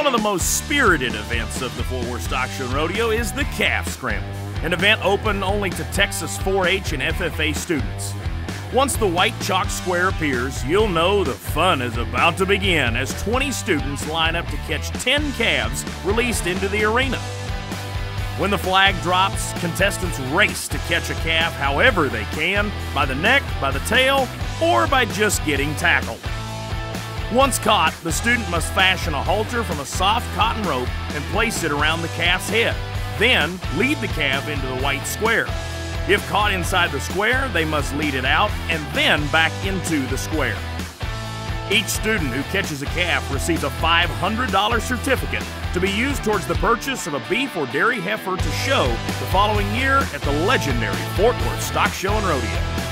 of the most spirited events of the Fort Worth and Rodeo is the Calf Scramble, an event open only to Texas 4 H and FFA students. Once the white chalk square appears, you'll know the fun is about to begin as 20 students line up to catch 10 calves released into the arena. When the flag drops, contestants race to catch a calf however they can by the neck, by the tail, or by just getting tackled. Once caught, the student must fashion a halter from a soft cotton rope and place it around the calf's head. Then, lead the calf into the white square. If caught inside the square, they must lead it out and then back into the square. Each student who catches a calf receives a $500 certificate to be used towards the purchase of a beef or dairy heifer to show the following year at the legendary Fort Worth Stock Show and Rodeo.